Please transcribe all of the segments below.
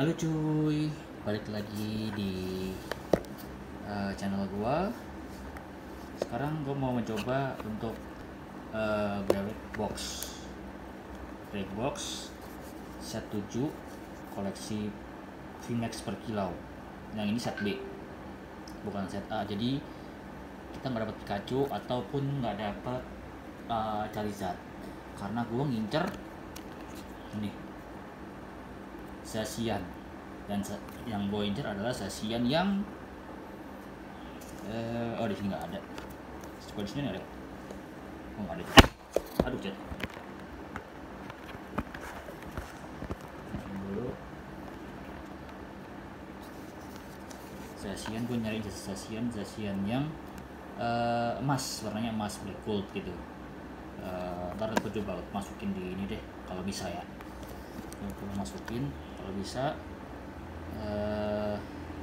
Halo cuy, balik lagi di uh, channel gua. Sekarang gua mau mencoba untuk uh, break box, break box set 7 koleksi VMAX per kilau. Yang ini set B, bukan set A. Jadi kita nggak dapat Pikachu ataupun nggak dapat uh, Charizard karena gua ngincer ini Sasian. Dan yang incer adalah Sasian yang eh, oh di sini nggak ada. Coba di sini ada? Oh nggak ada aduh cat dulu. Sasian gue nyari Sasian. Sasian yang eh, emas. Warnanya emas black gold gitu. Eh, ntar gue coba masukin di ini deh kalau bisa ya. Gue masukin kalau bisa eh,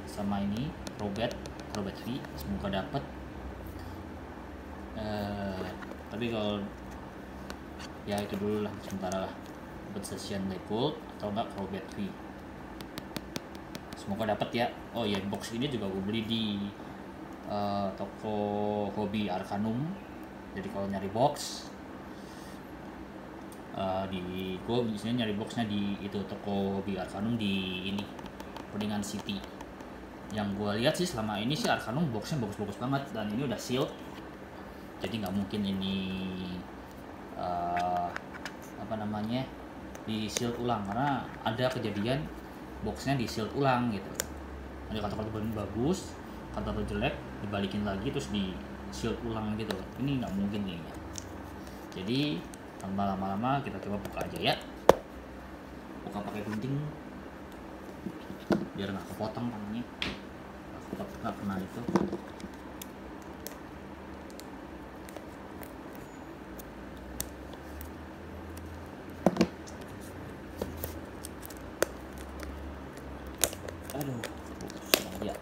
sama ini Robert Robert V semoga dapat eh, tapi kalau ya itu dulu lah sementara lah. Dapat session Black Gold atau enggak Robert V. Semoga dapat ya. Oh ya box ini juga gue beli di eh, toko hobi Arcanum. Jadi kalau nyari box uh, di gue biasanya nyari boxnya di itu toko hobi Arcanum di ini Kuningan City. Yang gue lihat sih selama ini sih Arcanum boxnya bagus-bagus banget dan ini udah sealed. Jadi nggak mungkin ini uh, apa namanya di sealed ulang. Karena ada kejadian boxnya di sealed ulang gitu. Ada kata-kata bagus kata-kata jelek dibalikin lagi terus di sealed ulang gitu. Ini nggak mungkin kayaknya. Jadi tanpa lama-lama kita coba buka aja ya. Buka pakai gunting. Biar nggak kepotong tangannya. Nggak kena itu aduh susah ya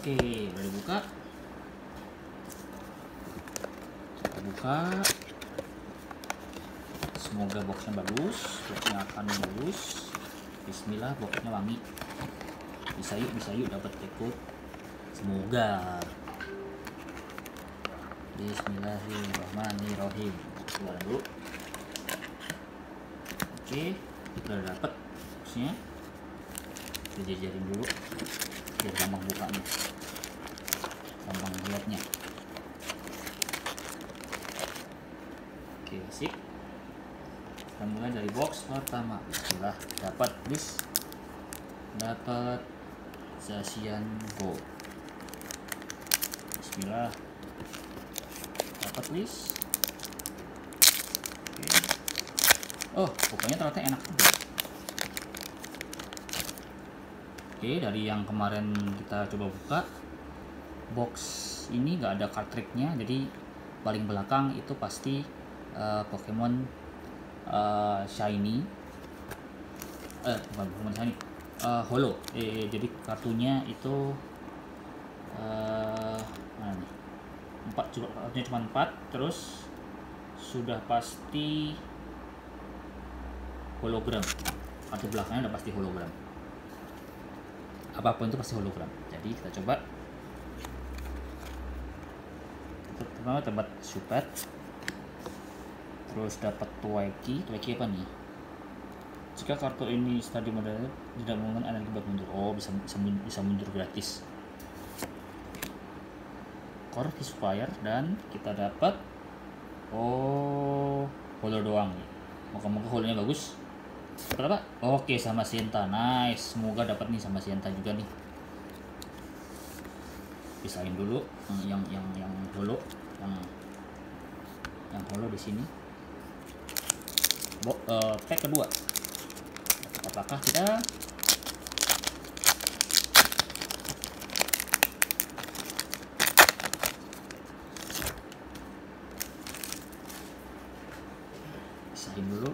Oke, dibuka. Kita buka. Semoga boxnya bagus, boxnya akan bagus. Bismillah, boxnya wangi. Bisa yuk, bisa yuk dapat ikut. Semoga. Bismillahirrahmanirrahim. Keluar dulu. Oke, kita udah dapat boxnya. Kita jajarin dulu biar gampang bukanya gampang lihatnya oke sip. Kita mulai dari box pertama. Bismillah dapat list dapat Zasian Gold Bismillah. Dapat oke. Oh pokoknya ternyata enak juga. Oke, dari yang kemarin kita coba buka, box ini nggak ada cartridge-nya, jadi paling belakang itu pasti uh, Pokemon uh, shiny, eh bukan Pokemon shiny, uh, holo. Eh, jadi kartunya itu uh, mana nih? Empat, kartunya cuma empat, terus sudah pasti hologram. Kartu belakangnya udah pasti hologram apa pun itu pasti hologram jadi kita coba pertama dapat supet terus dapat tuaiki tuaiki apa nih? Jika kartu ini stadium model tidak menggunakan energi buat mundur. Oh bisa bisa, bisa mundur gratis. Core fire dan kita dapat oh holo doang. Nih moga-moga holonya bagus. Berapa? Oke sama Sienta, nice. Semoga dapat nih sama Sienta juga nih. Pisahin dulu yang yang yang holo, yang yang holo di sini. Bo, uh, pack kedua. Apakah kita pisahin dulu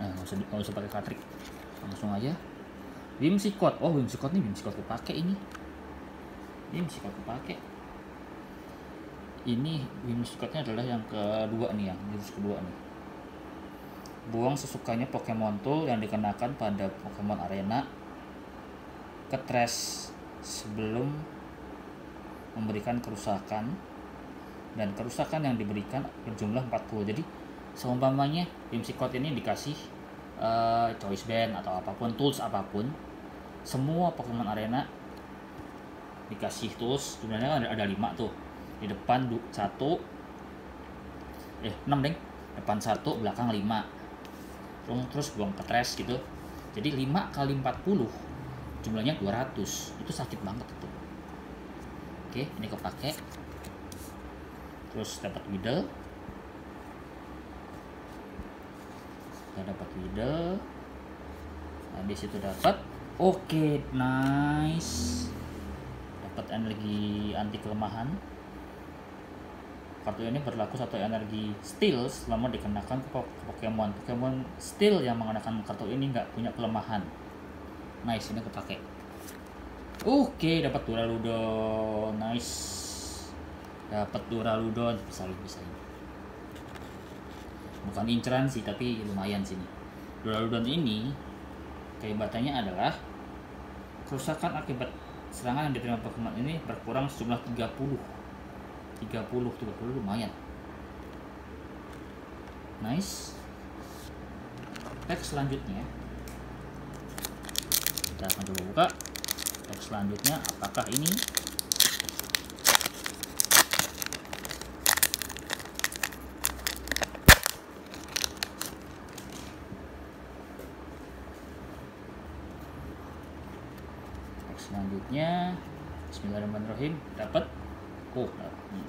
nah nggak usah nggak usah pakai katrik langsung aja Whimsicott oh Whimsicott nih Whimsicott kepake ini. Whimsicott kepake. Ini Whimsicottnya adalah yang kedua nih yang jurus kedua nih. Buang sesukanya Pokemon Tool yang dikenakan pada Pokemon Arena ke trash sebelum memberikan kerusakan dan kerusakan yang diberikan berjumlah 40 jadi seumpamanya Whimsicott ini dikasih uh, choice band atau apa pun tools apa pun semua Pokemon Arena dikasih tools. Sebenarnya ada, ada 5 tuh. Di depan satu eh 6 deng. Depan satu belakang 5 terus terus buang ke trash gitu. Jadi 5 kali 40 jumlahnya 200 itu sakit banget itu. Oke ini kepake. Terus dapat middle. Kita dapat middle. Habis itu dapat oke nice. Dapat energi anti kelemahan kartu ini berlaku satu energi steel selama dikenakan ke Pokemon. Pokemon steel yang mengenakan kartu ini nggak punya kelemahan. Nice ini kepake oke dapat Duraludon. Nice. Dapat Duraludon. Bisa bisa bukan inceran sih tapi lumayan sini Duraludon ini kehebatannya adalah kerusakan akibat serangan yang diterima Pokemon ini berkurang sejumlah 30 30 30 lumayan. Nice. Teks selanjutnya. Kita akan coba buka. Teks selanjutnya apakah ini teks selanjutnya Bismillahirrahmanirrahim. Dapat hmm.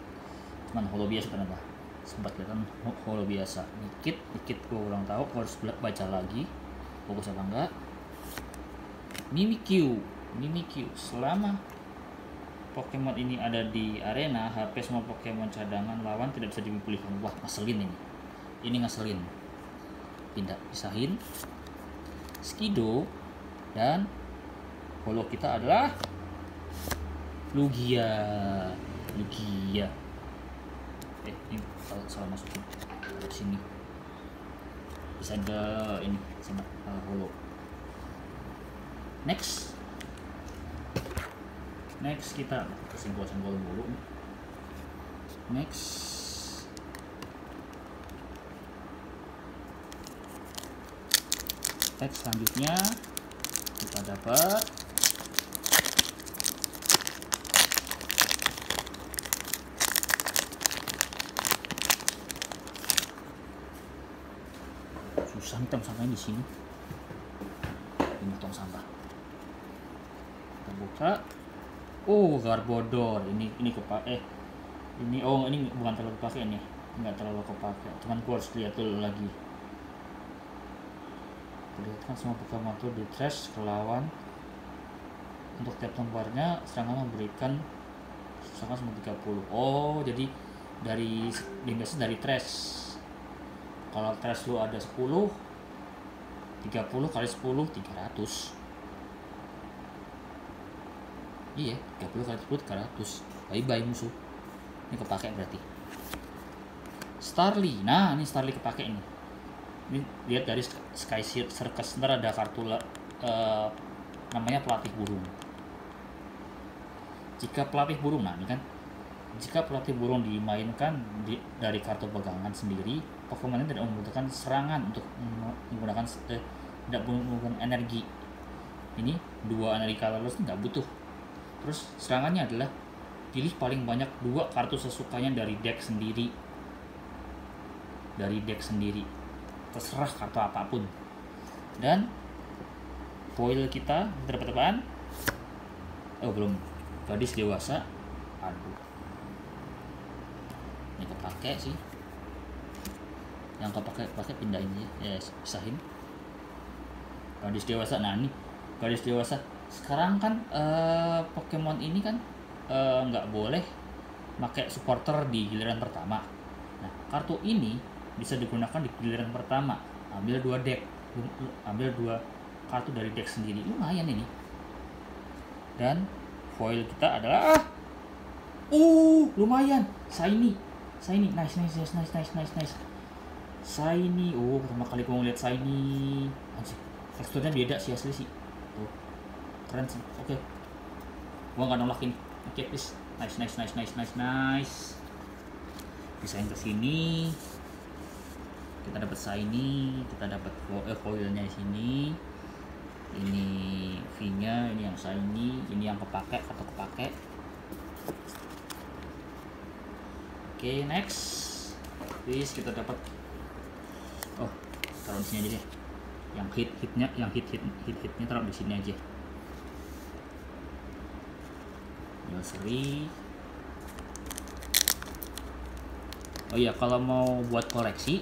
cuman holo biasa kenapa sempat kelihatan holo biasa. Dikit dikit gue kurang tahu. Harus baca lagi. Fokus apa enggak? Mimikyu Mimikyu selama Pokemon ini ada di arena HP semua Pokemon cadangan lawan tidak bisa dipulihkan. Wah ngeselin ini. Ini ngeselin. Pindah pisahin. Skido dan Holo kita adalah Lugia. Lugia. Eh ini salah, salah masukin. Sini. Bisa ada ini sama uh, Holo. Next. Next kita senggol-senggol dulu. Next. Teks selanjutnya kita dapat susah nih sampai di sini. Ini tong sampah. Buka. Oh Garbodor. Ini ini kepake eh ini oh ini bukan terlalu kepake nih. Nggak terlalu kepake. Cuman gue harus lihat dulu lagi perlihatkan semua Pokemon itu di trash ke lawan untuk tiap lembarnya serangan memberikan serangan semua 30 oh jadi dari biasanya dari trash kalau trash lu ada 10 30 kali 10 300 iya 30 kali 10 300 bye bye musuh. Ini kepake berarti. Starly. Nah ini Starly kepake ini ini lihat dari Sky Circus. Ntar ada kartu uh, namanya pelatih burung. Jika pelatih burung nah ini kan jika pelatih burung dimainkan di, dari kartu pegangan sendiri, Pokemon tidak membutuhkan serangan untuk menggunakan eh, tidak menggunakan energi. Ini dua energi colorless nggak butuh. Terus serangannya adalah pilih paling banyak dua kartu sesukanya dari deck sendiri. Dari deck sendiri. Terserah kartu apa pun. Dan foil kita terdapat apaan oh belum. Gadis dewasa. Aduh ini kepake sih. Yang kepake pakai pindahin ya pisahin gadis dewasa nah ini gadis dewasa. Sekarang kan uh, Pokemon ini kan eh, nggak uh, boleh pakai supporter di giliran pertama. Nah kartu ini bisa digunakan di giliran pertama. Ambil dua deck. Ambil dua kartu dari deck sendiri. Lumayan ini. Dan foil kita adalah uh lumayan. Shiny shiny nice nice nice nice nice nice nice. Shiny oh pertama kali gue ngeliat shiny anjir teksturnya beda sih asli sih. Tuh keren sih. Oke. Gua nggak nolak ini. Oke please. Nice nice nice nice nice nice. Pisahin ke sini. Kita dapat shiny kita dapat eh, foilnya di sini. Ini V nya ini yang shiny ini yang kepake atau kepake oke next. Please kita dapat. Oh taruh di sini aja deh. Yang hit hitnya yang hit hit hit hitnya taruh di sini aja. Glossary oh iya kalau mau buat koleksi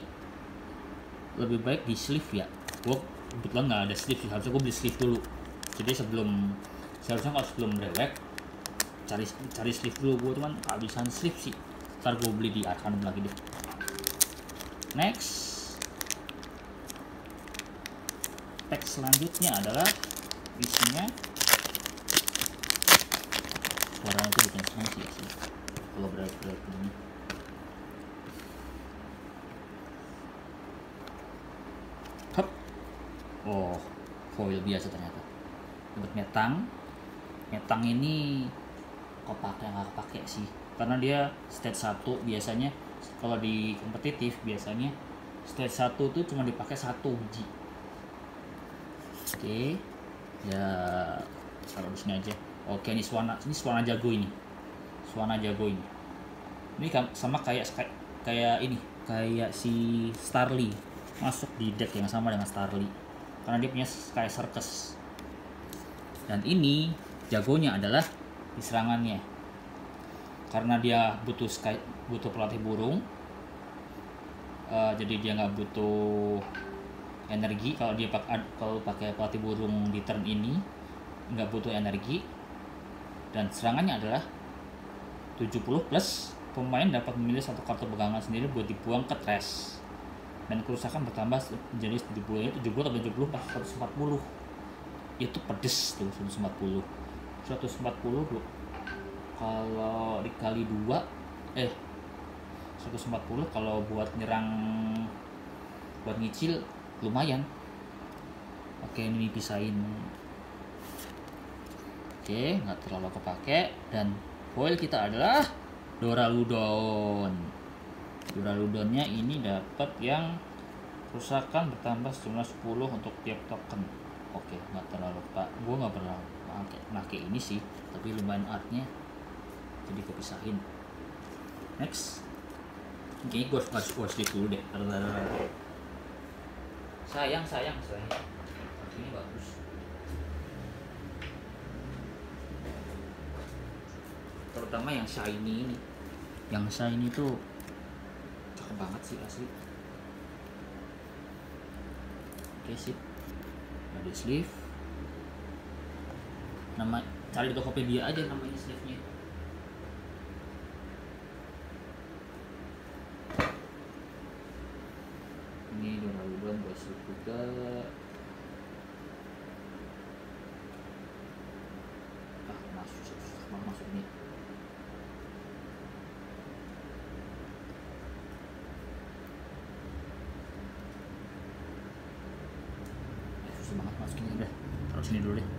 lebih baik di sleeve ya. Gue kebetulan nggak ada sleeve harusnya gue beli sleeve dulu. Jadi sebelum seharusnya kalau sebelum rewek cari cari sleeve dulu. Gue cuman kehabisan sleeve sih ntar gue beli di Arcanum lagi deh. Next. Teks selanjutnya adalah isinya. Suaranya itu bikin seneng sih. Sih kalau berat-berat begini. Hup. oh foil biasa ternyata. Dapat metang. Metang ini kepake nggak kepake sih karena dia stage 1 biasanya kalau di kompetitif biasanya stage 1 tuh cuma dipakai satu biji oke. Ya taruh di sini aja. Oke ini suana ini suana jago ini. Suana jago ini. Ini sama kayak kayak- ini kayak si Starly. Masuk di deck yang sama dengan Starly. Karena dia punya kayak circus. Dan ini jagonya adalah di serangannya karena dia butuh sky butuh pelatih burung eh, jadi dia nggak butuh energi. Kalau dia pakai kalau pakai pelatih burung di turn ini nggak butuh energi. Dan serangannya adalah 70 plus pemain dapat memilih satu kartu pegangan sendiri buat dibuang ke trash. Dan kerusakan bertambah menjadi 70 70 atau 70 pas 140 itu pedes tuh 140 140 tuh kalau dikali dua eh 140 kalau buat nyerang buat nyicil lumayan. Oke ini pisahin. Oke nggak terlalu kepake. Dan foil kita adalah Doraludon Doraludonnya ini dapat yang kerusakan bertambah sejumlah 10 untuk tiap token. Oke nggak terlalu pak. Gue nggak pernah pakai ini sih tapi lumayan artnya jadi kepisahin next Oke, gue harus gue sleep dulu deh. Sayang, sayang, sayang. Ini bagus. Terutama yang shiny ini. Yang shiny itu cakep banget sih asli. Oke sip. Ada sleeve. Nama cari di Tokopedia aja namanya sleeve-nya. ini Donald juga. Ah masuk susah masuk ini. Eh, susah banget masukinnya udah taruh sini dulu deh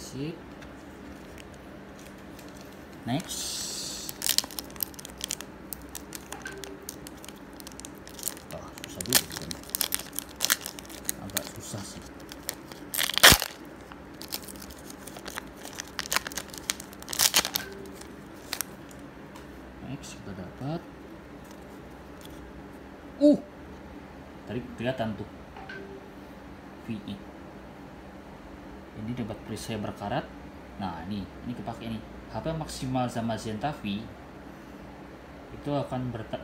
Sip. Next. Oh, susah juga. Agak susah sih. Next kita dapat. Uh, tadi kelihatan tuh. VE ini dapat perisai berkarat. Nah ini ini kepake nih HP maksimal sama Zenta V itu akan berta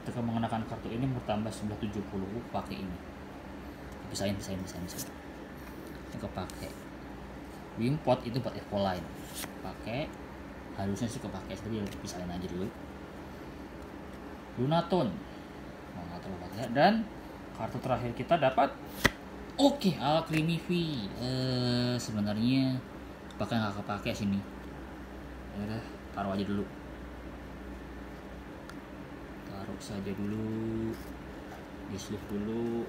ketika mengenakan kartu ini bertambah sebelah 70 pakai ini. Pisahin pisahin pisahin pisahin. Ini kepake. Wimpot itu buat Evoline pakai harusnya sih kepake tapi pisahin aja dulu. Lunaton. Terlalu pakai dan kartu terakhir kita dapat oke okay, Alcremie V. Eh, sebenarnya pakai nggak kepake sini ya udah taruh aja dulu. Taruh saja dulu. Di sleeve dulu.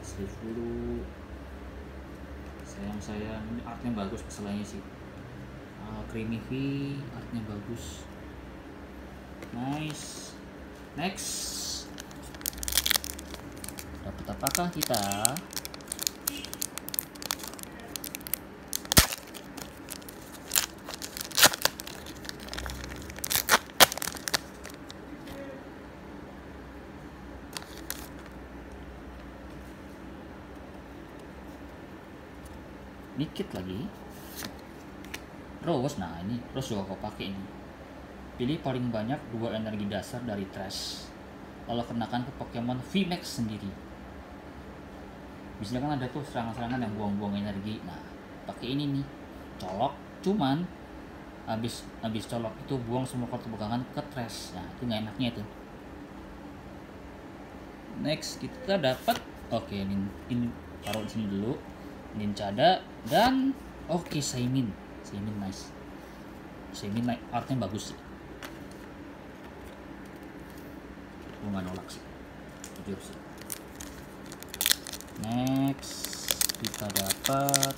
Sleeve dulu. Sayang sayang ini artnya bagus masalahnya sih. uh, creamy V artnya bagus. Nice. Next. Dapat apakah kita? Dikit lagi Rose nah ini Rose juga kau pakai ini. Pilih paling banyak dua energi dasar dari trash. Lalu kenakan ke Pokemon VMAX sendiri. Biasanya kan ada tuh serangan-serangan yang buang-buang energi. Nah pakai ini nih. Colok cuman habis habis colok itu buang semua kartu pegangan ke trash. Nah itu nggak enaknya itu next kita dapat oke ini ini taruh di sini dulu. Nincada dan oke okay, Saimin Saimin nice Saimin like, artnya bagus sih. Gue nggak nolak sih. Jujur sih. Next kita dapat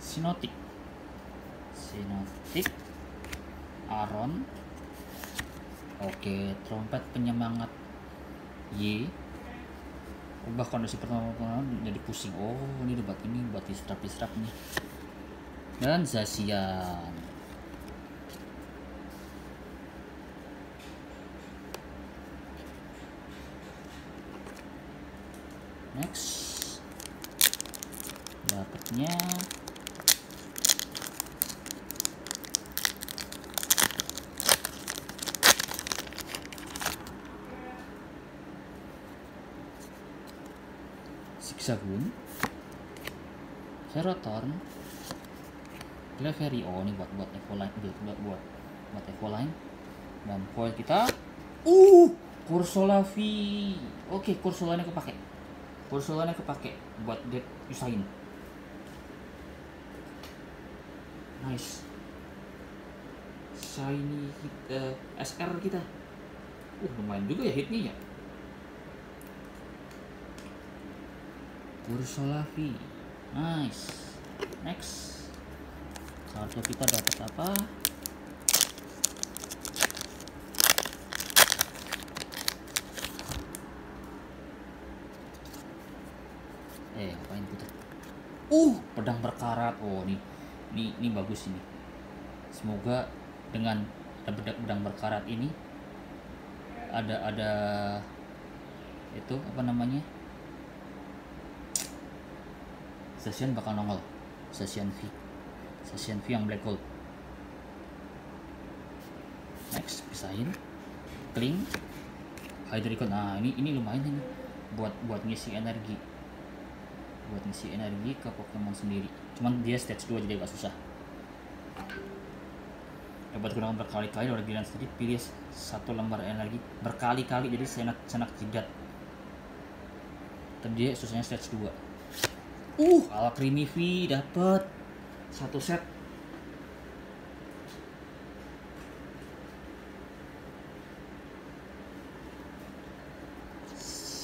Sinotik Sinotik Aron. Oke, trompet penyemangat Y. Ubah kondisi pertama jadi pusing. Oh, ini debat ini buat distrap-distrap nih. Dan Zacian. Next. Dapatnya Zigzagoon Ferrothorn Clefairy oh ini buat buat Evoline buat buat buat buat Evoline dan foil kita. Uh Cursola V oke okay, Cursolanya kepake. Cursolanya kepake buat dead usain. Nice. Shiny kita SR kita. Uh lumayan juga ya hitnya ya Ursula V nice. Next. Kartu kita dapat apa? Eh ngapain putar uh pedang berkarat. Oh nih ini ini bagus ini. Semoga dengan pedang pedang berkarat ini ada ada itu apa namanya Session bakal nongol. Session V. Session V yang black gold next pisahin. Cling Hydricon nah ini ini lumayan ini. Buat buat ngisi energi. Buat ngisi energi ke Pokemon sendiri. Cuman dia stage 2 jadi agak susah. Dapat gunakan berkali-kali oleh dirinya sendiri pilih satu lembar energi berkali-kali. Jadi senak senak jidat. Dan dia susahnya stage 2 Uh, ala creamy V dapat satu set.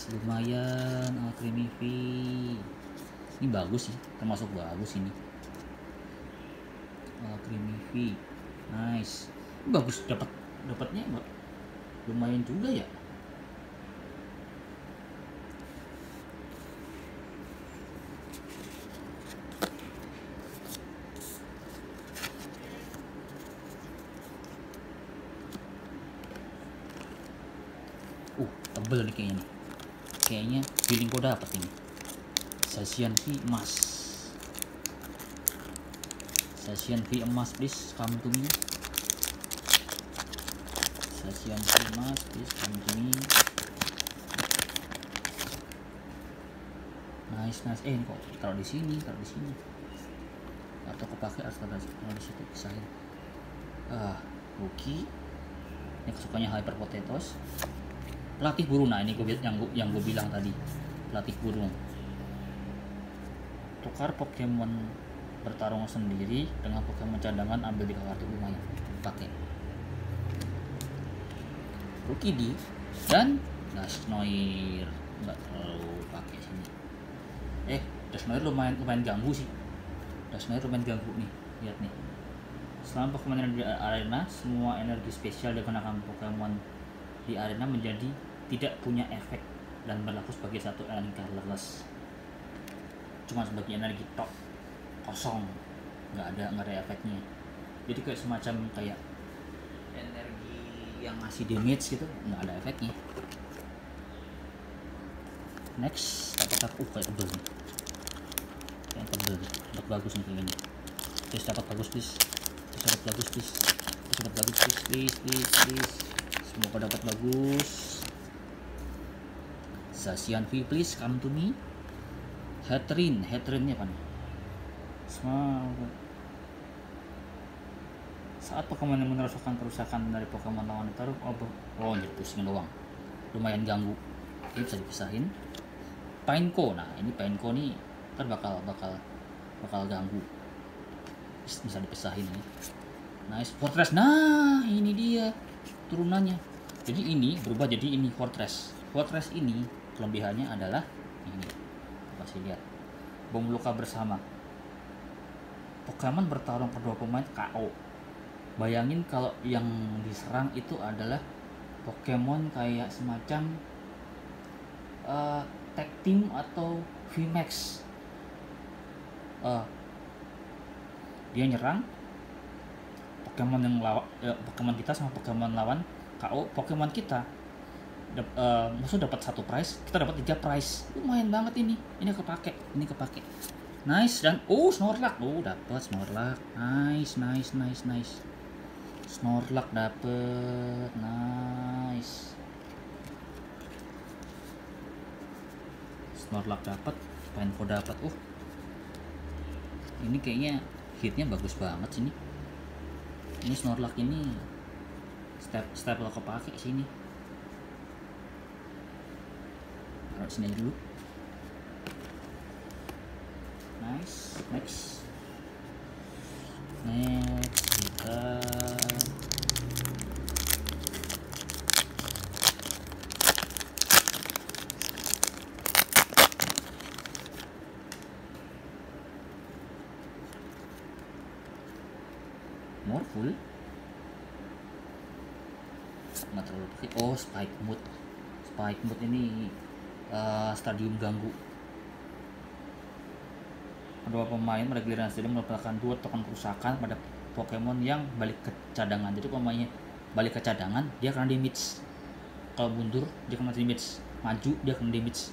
Lumayan ala creamy V. Ini bagus sih, termasuk bagus ini. Ala creamy V. Nice. Bagus dapat dapatnya lumayan juga ya. Tebel nih kayaknya kayaknya feeling kok dapet ini. Session fee emas. Session fee emas please come to me. Session fee emas please come to me. Nice nice. Eh kok taruh di sini taruh di sini. Atau kepake harus taruh di situ pisahin ah rookie ini kesukaannya hyper potatoes pelatih burung nah ini gue yang gue yang gue bilang tadi. Pelatih burung tukar Pokemon bertarung sendiri dengan Pokemon cadangan ambil di kartu lumayan. Pakai. D dan Gasnoir nggak terlalu pakai sini. Eh Gasnoir lumayan lumayan ganggu sih. Gasnoir lumayan ganggu nih. Lihat nih. Selama Pokemon di arena semua energi spesial digunakan Pokemon di arena menjadi tidak punya efek dan berlaku sebagai satu energi colorless cuma sebagai energi tok kosong nggak ada nggak ada efeknya. Jadi kayak semacam kayak energi yang masih damage gitu nggak ada efeknya. Next dapat uh kayak tebel nih kayak tebel dapat bagus nih kayaknya. Terus dapat bagus please. Terus dapat bagus please. Terus dapat bagus please please please please. Semoga dapat bagus Sasian V please come to me. Hetrin Hetrinnya apa nih semua saat Pokemon yang merasakan kerusakan dari Pokemon lawan ditaruh oh, oh jadi pusing doang. Lumayan ganggu. Ini bisa dipisahin. Pineco nah ini Pineco nih ntar bakal bakal bakal ganggu. Bisa dipisahin nih nice Fortress. Nah ini dia turunannya. Jadi ini berubah jadi ini Fortress. Fortress ini kelebihannya adalah ini. Kasih lihat. Bom luka bersama. Pokemon bertarung kedua pemain KO bayangin kalau yang diserang itu adalah Pokemon kayak semacam uh, tag team atau VMAX. Uh, dia nyerang. Pokemon yang lawan uh, Pokemon kita sama Pokemon lawan KO Pokemon kita dap, uh, maksud dapat satu prize kita dapat tiga prize lumayan banget ini. Ini kepake ini kepake. Nice dan oh Snorlax. Oh dapat Snorlax. Nice nice nice nice. Snorlax dapet. Nice. Snorlax dapat Pineco dapat uh ini kayaknya hitnya bagus banget sini ini Snorlax ini step step lo kepake sini taruh sini dulu. Nice. Next. Next kita more full. Nggak terlalu oh spike mood spike mood ini uh, stadium ganggu. Kedua pemain giliran stadium melakukan dua token kerusakan pada Pokemon yang balik ke cadangan. Jadi pemainnya balik ke cadangan dia kena damage. Kalau mundur dia kena damage. Maju dia kena damage.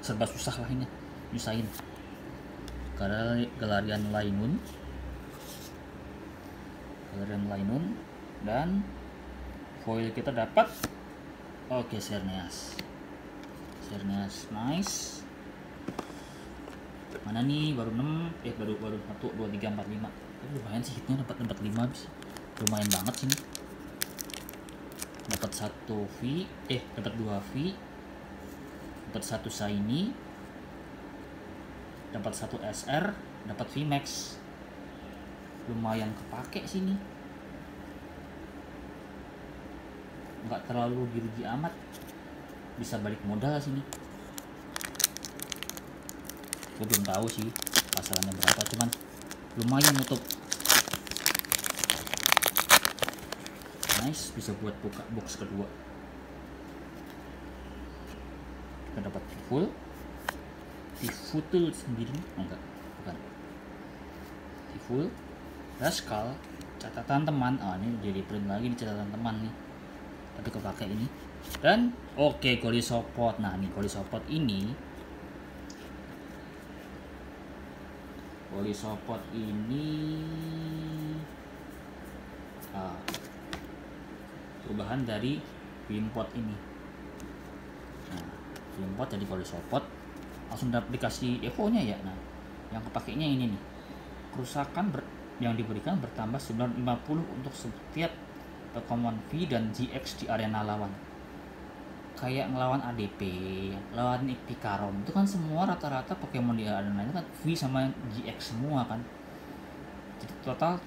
Serba susah lah ini nyusahin. Karena Galarian Lainun. Galarian Lainun. Dan foil kita dapat oke okay, Serneas Serneas nice. Mana nih? Baru 6 eh baru baru 1 2 3 4 5 tapi lumayan sih hitnya dapat dapat 5 habis. Lumayan banget sini dapat satu V eh dapat dua V. Dapat satu shiny. Dapat satu SR dapat V Max. Lumayan kepake sini nggak terlalu girugi amat bisa balik modal sini. Gue belum tahu sih pasarannya berapa cuman lumayan untuk nice bisa buat buka box kedua. Kita dapat full. Full sendiri? Oh, enggak bukan. Full. Rascal catatan teman. Ah ini jadi print lagi di catatan teman nih. Tapi kepake ini dan oke okay, Goli Sopot nah nih Goli Sopot ini Goli Sopot ini ah, perubahan dari Wimpot ini. Nah Wimpot jadi Goli Sopot langsung dikasih echo nya ya. Nah yang kepakainya ini nih. Kerusakan ber, yang diberikan bertambah 950 untuk setiap Pokemon V dan GX di arena lawan kayak ngelawan ADP, lawan Ipikarom itu kan semua rata-rata Pokemon di arena itu kan V sama GX semua kan. Jadi total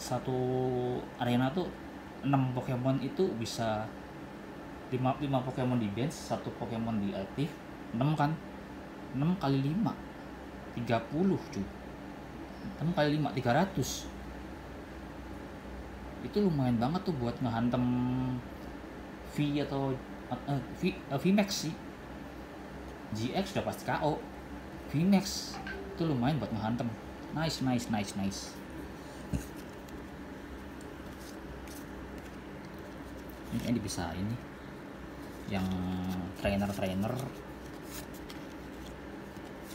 satu arena tuh 6 Pokemon itu bisa 5, 5 Pokemon di bench, satu Pokemon di aktif, 6 kan. 6 kali 5 30 cuy. 6 kali 5 300 itu lumayan banget tuh buat ngehantem V atau uh, v, uh, VMAX sih. GX udah pasti KO VMAX itu lumayan buat ngehantem. Nice nice nice nice. Ini bisa ini yang trainer-trainer.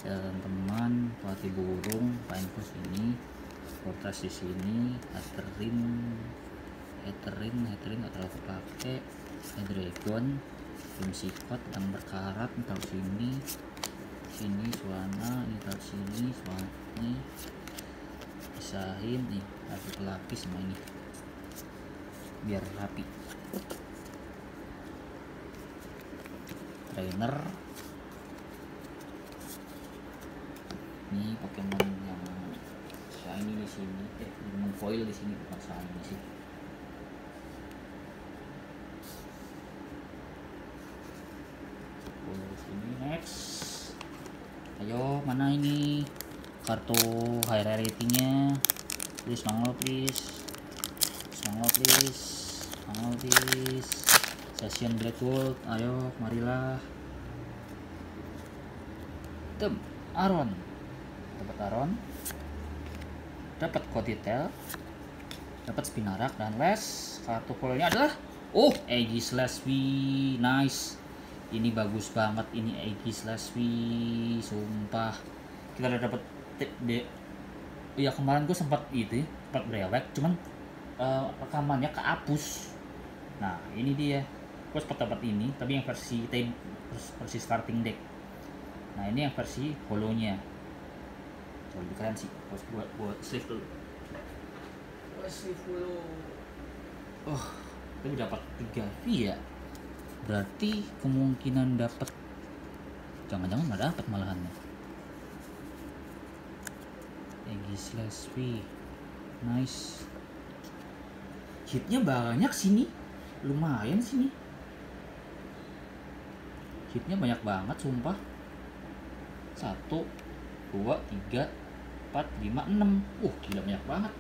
Teman-teman pelatih burung paling ini Fortress di sini Haterin Haterin Haterin nggak terlalu pakai Dragon Film Sikot yang berkarat ini taruh sini sini suana ini taruh sini suana ini pisahin nih lapis-lapis sama ini. Biar rapi. Trainer. Ini Pokemon yang shiny di sini. Eh foil di sini bukan shiny sih sini next ayo mana ini kartu high rarity nya please nongol please. Nongol please. Nongol please. Session black gold. Ayo marilah. Tem Aron. Dapat Aron. Dapat detail dapat spinarak dan les. Kartu fullnya adalah oh Aegis Leslie nice. Ini bagus banget ini Aegis Leslie sumpah. Kita udah dapet tip de ya kemarin gue sempat itu sempat brewek cuman uh, rekamannya kehapus. Nah ini dia. Gue sempat dapat ini tapi yang versi versi starting deck. Nah ini yang versi holonya. Oh, lebih keren sih. Buat save dulu. Buat save dulu. Oh tapi dapat 3 V ya? Berarti kemungkinan dapat jangan-jangan nggak dapat malahannya Slash V nice. Hitnya banyak sini. Lumayan sini. Hitnya banyak banget sumpah. Satu dua tiga empat lima enam. Uh gila banyak banget.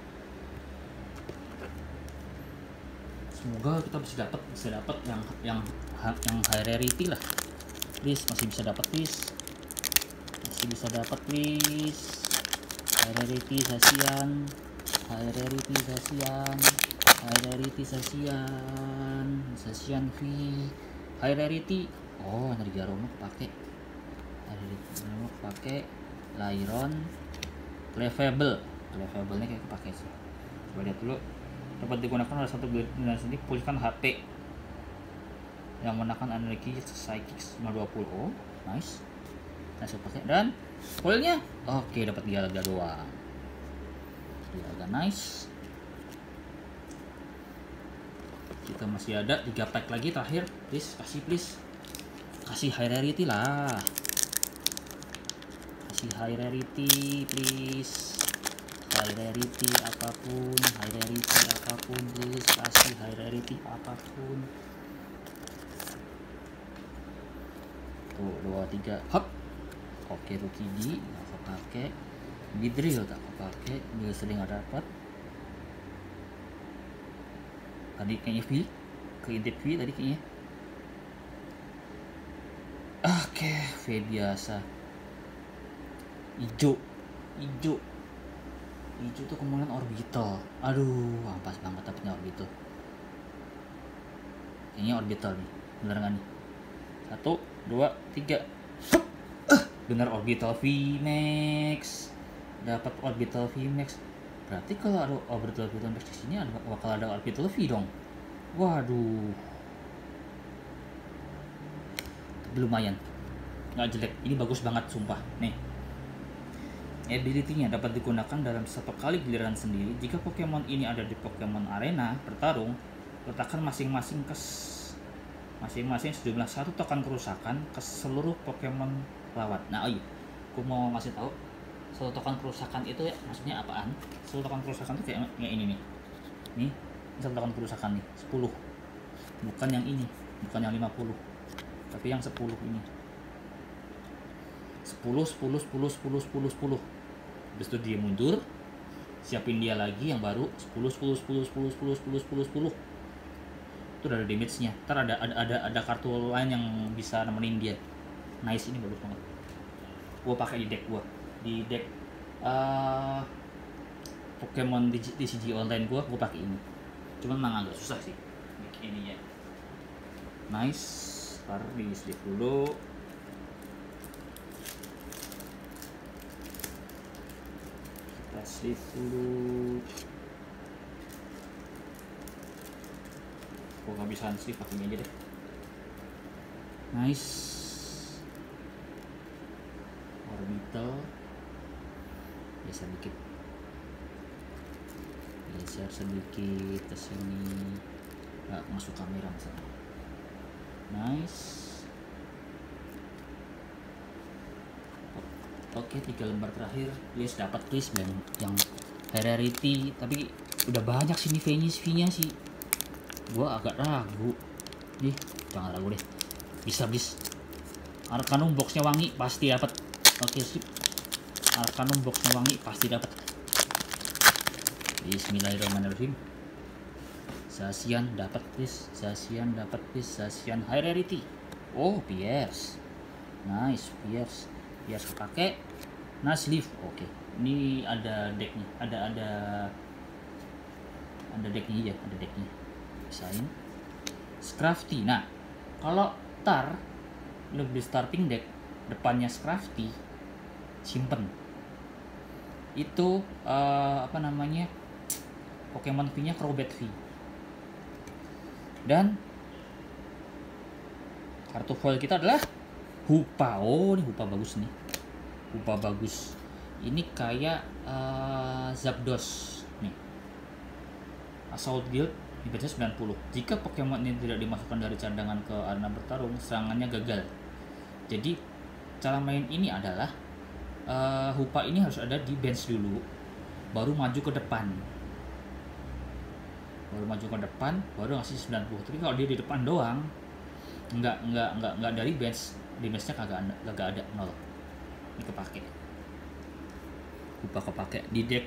Semoga kita bisa dapat bisa dapat yang yang yang high rarity lah. Please masih bisa dapat please. Masih bisa dapat please high rarity sasian high rarity sasian high rarity sasian sasian V high rarity oh energi aroma kepake. Energi aroma kepake. Lyron Clevable. Clevable nya kayak kepake sih. Coba lihat dulu. Dapat digunakan oleh satu generasi ini pulihkan HP yang menekan energi psychic 520 oh nice langsung pakai dan foilnya oke okay, dapat dialga doang. Dialga nice. Kita masih ada tiga pack lagi terakhir. Please kasih please. Kasih high rarity lah. Kasih high rarity please. High rarity apa pun high rarity apa pun please. Kasih high rarity apa pun. Tuh dua tiga. Hop oke rookie di nggak aku pakai. Di drill tak pakai dia sering ada dapat. Tadi kayaknya V ke intip V tadi kayaknya. Oke V biasa. Hijau hijau hijau tuh kemudian orbital. Aduh ampas banget dapetnya orbital. Ini orbital nih bener nggak nih? Satu dua tiga Bener orbital VMAX dapat orbital VMAX berarti kalau ada orbital VMAX di sini ada bakal ada orbital V dong? Waduh. Lumayan. Nggak jelek. Ini bagus banget sumpah. Nih. Ability-nya dapat digunakan dalam satu kali giliran sendiri. Jika Pokemon ini ada di Pokemon Arena bertarung letakkan masing-masing ke masing-masing sejumlah satu token kerusakan ke seluruh Pokemon lawat nah oh iya. Aku mau ngasih tahu satu token kerusakan itu ya maksudnya apaan? Satu token kerusakan itu kayak, kayak ini nih. Nih token kerusakan nih 10 bukan yang ini bukan yang 50 tapi yang 10 ini. 10 10 10 10 10 10 habis itu dia mundur siapin dia lagi yang baru 10 10 10 10 10 10 10 10 itu ada damage nya ntar ada, ada ada ada kartu lain yang bisa nemenin dia nice ini bagus banget. Gua pakai di deck gua. Di deck uh, Pokemon di, di CG online gua gua pakai ini. Cuman memang agak susah sih. Ininya nice. Ntar di sleep dulu. Kita sleep dulu. Kok nggak bisa sleep pakai ini aja deh. Nice orbital geser dikit. Geser sedikit ke sini. Nggak masuk kamera misalnya nice. Oke tiga lembar terakhir. Please dapat please dan yang rarity. Tapi udah banyak sini V nya sih. Gua agak ragu. Nih jangan ragu deh. Bisa bis Arcanum boxnya wangi pasti dapat oke sip. Arcanum boxnya wangi pasti dapat. Bismillahirrahmanirrahim. Sasian dapat please. Sasian dapat please. Sasian high rarity. Oh Pierce. Nice Pierce. Pierce kepake. Nice leaf oke. Ini ada decknya. Ada ada ada decknya ya ada decknya. Bisain Scrafty. Nah kalau tar lebih starting deck depannya Scrafty simpen itu uh, apa namanya Pokemon V nya Crobat V. Dan kartu foil kita adalah Hupa. Oh ini Hupa bagus nih. Hupa bagus. Ini kayak uh, Zapdos nih. Assault Guild IPC 90 jika Pokemon ini tidak dimasukkan dari cadangan ke arena bertarung serangannya gagal. Jadi cara main ini adalah uh, Hupa ini harus ada di bench dulu baru maju ke depan. Baru maju ke depan baru ngasih 90 tapi kalau dia di depan doang nggak nggak nggak nggak dari bench di benchnya kagak kagak ada nol. Ini kepake. Lupa kepake. Di deck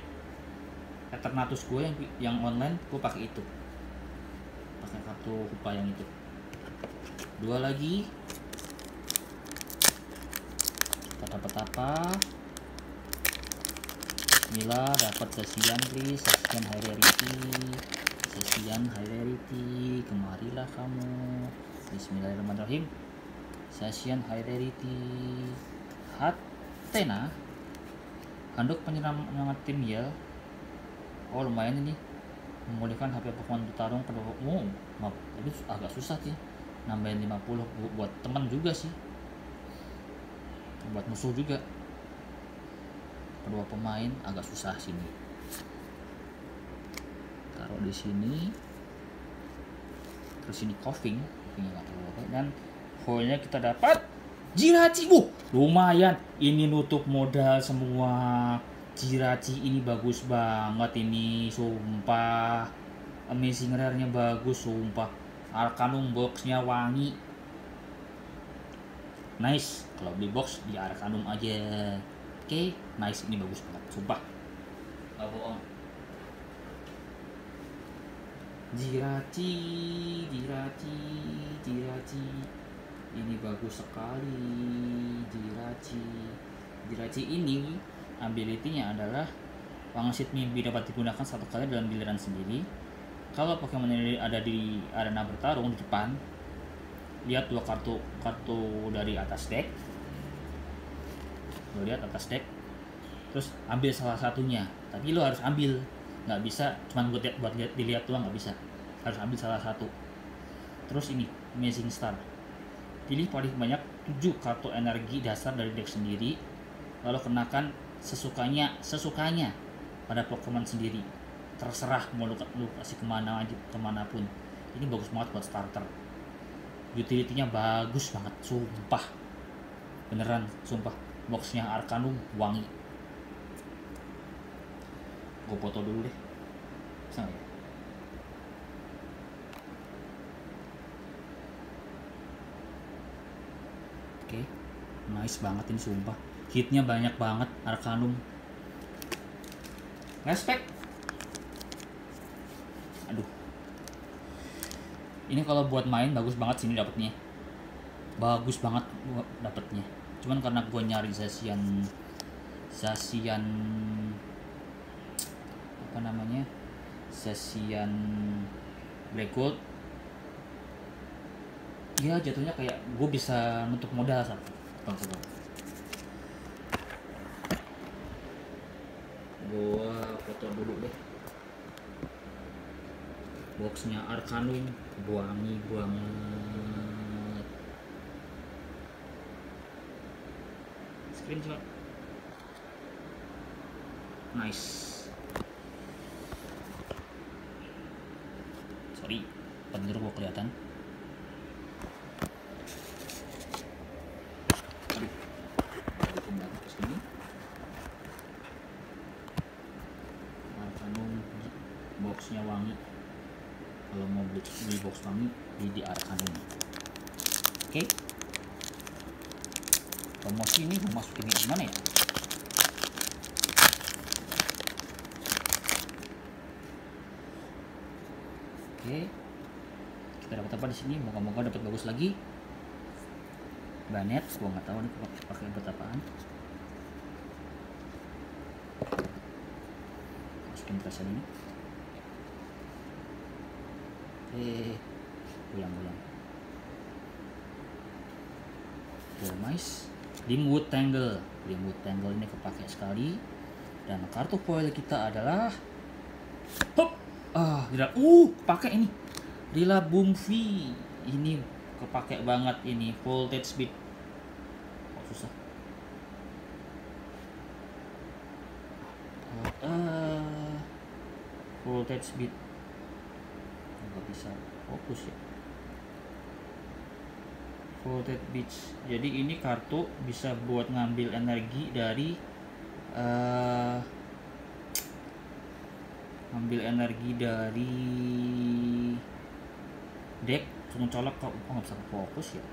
Eternatus gue yang yang online gue pakai itu. Pakai kartu lupa yang itu. Dua lagi kita dapat apa? Mila dapat sesian please. Sesian high rarity sesian rarity kemarilah kamu. Bismillahirrahmanirrahim. Session High Rarity Hatena. Handuk penyeram penyerangan tim ya. Oh lumayan ini. Memulihkan HP Pokemon bertarung kedua Oh maaf, tapi agak susah sih. Nambahin 50 buat teman juga sih Buat musuh juga. Kedua pemain agak susah sini. Taruh di sini. Terus ini coughing Coughing nggak tahu dan foilnya kita dapat Jirachi. Uh lumayan. Ini nutup modal semua. Jirachi ini bagus banget ini sumpah. Amazing rare nya bagus sumpah. Arcanum boxnya wangi nice. Kalau beli box di Arcanum aja. Oke okay. nice. Ini bagus banget sumpah. Gak bohong. Jirachi Jirachi Jirachi. Ini bagus sekali Jirachi. Jirachi ini ability-nya adalah Pangsit mimpi dapat digunakan satu kali dalam giliran sendiri. Kalau Pokemon ini ada di arena bertarung di depan lihat dua kartu kartu dari atas deck. Lo lihat atas deck. Terus ambil salah satunya. Tapi lo harus ambil. Nggak bisa cuma buat buat lihat dilihat doang nggak bisa. Harus ambil salah satu. Terus ini Amazing Star. Pilih paling banyak 7 kartu energi dasar dari deck sendiri. Lalu kenakan sesukanya sesukanya pada Pokemon sendiri. Terserah mau lu, lu kasih ke mana aja ke mana pun ini bagus banget buat starter utility-nya bagus banget sumpah. Beneran sumpah. Boxnya Arcanum wangi. Gue foto dulu deh. Bisa ya? oke. Nice banget ini sumpah. Hitnya banyak banget Arcanum respect aduh ini kalau buat main bagus banget sini dapetnya. Bagus banget gua dapetnya. Cuman karena gue nyari Zacian Zacian apa namanya Zacian Black Gold ya jatuhnya kayak gue bisa nutup modal satu coba gue foto dulu deh boxnya Arcanum. Wangi banget. Screenshot. Nice sorry bener gua kelihatan aduh ada pembatas ke sini Arcanum boxnya wangi kalau mau beli, beli box wangi beli di Arcanum oke promosi ini mau masukin di mana ya oke kita dapat apa di sini moga-moga dapat bagus lagi. Banet gua nggak tahu nih pakai buat apaan. Masukin perasaan ini. Eh ulang ulang. Dormice Limwood Tangle. Limwood Tangle ini kepake sekali. Dan kartu foil kita adalah hop! Ah gila uh pakai ini Rila V. Ini kepake banget ini voltage speed kok susah? Uh, voltage speed nggak bisa fokus ya. Voltage beach jadi ini kartu bisa buat ngambil energi dari uh, ngambil energi dari deck langsung colok kok. Oh, nggak bisa fokus ya?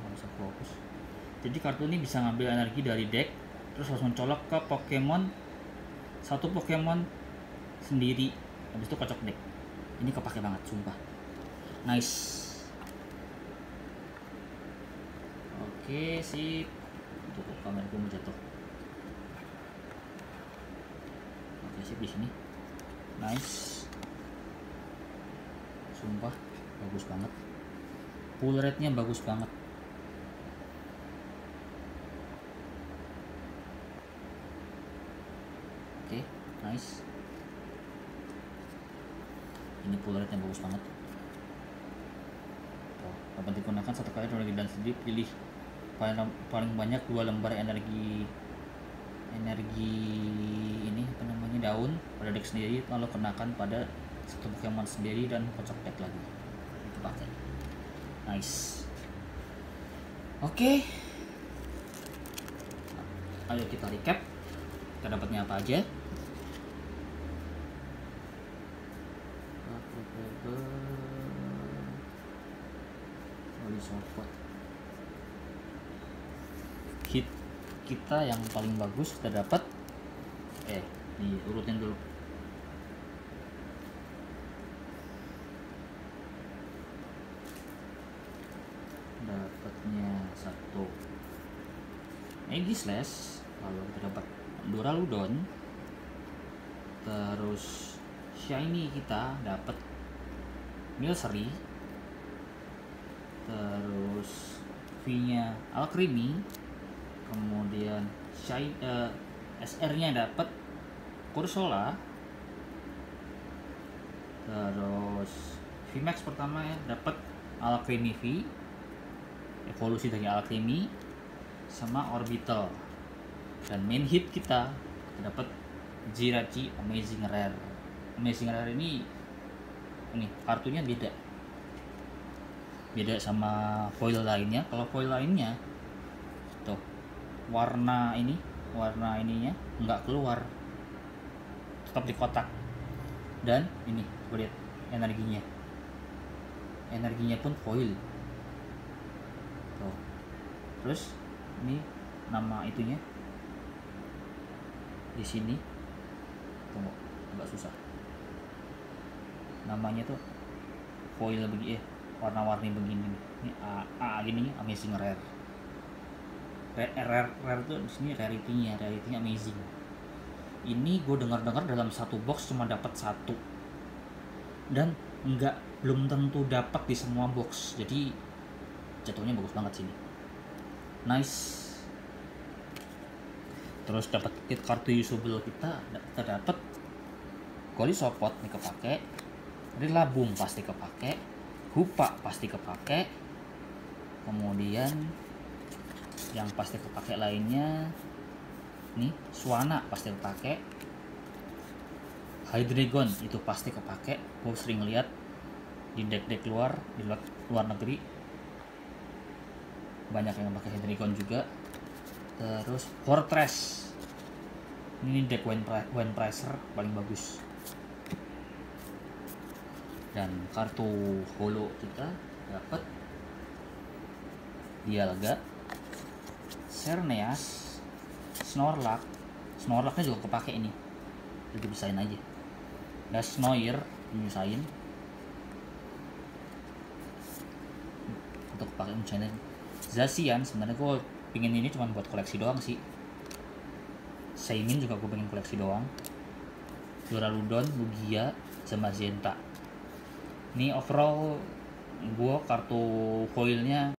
Nggak bisa fokus? Jadi kartu ini bisa ngambil energi dari deck terus langsung colok ke Pokemon satu Pokemon sendiri. Habis itu kocok deck ini kepake banget sumpah. Nice. Oke sip. Untuk kamera gue mau jatuh. Oke sip di sini. Nice sumpah bagus banget. Pull rate nya bagus banget. Oke nice. Ini pull rate nya bagus banget. Dapat digunakan satu kali energi dan sendiri pilih paling paling banyak dua lembar energi energi ini apa namanya daun pada deck sendiri. Lalu kenakan pada satu Pokemon sendiri dan kocok deck lagi. Itu pakai. Nice. Oke. Ayo kita recap. Kita dapatnya apa aja? Support hit kita yang paling bagus kita dapat eh diurutin dulu dapatnya satu Aegislash lalu kita dapat Duraludon terus shiny kita dapat Milcery terus V nya Alcremie kemudian Shine, uh, SR nya dapat Cursola terus VMAX pertama ya dapat Alcremie V. Evolusi dari Alcremie sama Orbital. Dan main hit kita dapat Jirachi Amazing Rare. Amazing Rare ini ini kartunya beda. Beda sama foil lainnya. Kalau foil lainnya tuh warna ini warna ininya nggak keluar. Tetap di kotak. Dan ini lihat energinya. Energinya pun foil. Tuh. Terus ini nama itunya. Di sini. Tunggu agak susah. Namanya tuh foil begini eh warna-warni begini ini A, A gini amazing rare. Rare rare, rare tuh di sini rarity-nya rarity-nya amazing. Ini gue dengar-dengar dalam satu box cuma dapat satu. Dan nggak belum tentu dapat di semua box. Jadi jatuhnya bagus banget sini nice. Terus dapat kit kartu usable kita kita dapat. Goli Sopot nih kepake. Rilabung pasti kepake. Hupa pasti kepake. Kemudian yang pasti kepake lainnya nih Suana pasti kepake. Hydreigon itu pasti kepake. Gue sering lihat di deck-deck luar di luar, luar negeri banyak yang pakai Hydreigon juga. Terus Fortress. Ini deck Wine, Wine Pricer paling bagus. Dan kartu holo kita dapat Dialga Cerneas. Snorlax. Snorlaxnya juga kepake ini. Jadi bisain aja. Dan Snoir nyusahin. Untuk pakai misalnya Zacian sebenarnya gue pingin ini cuma buat koleksi doang sih. Seimin juga gue pengen koleksi doang. Duraludon, Lugia, sama Zenta. Ini overall gue kartu foilnya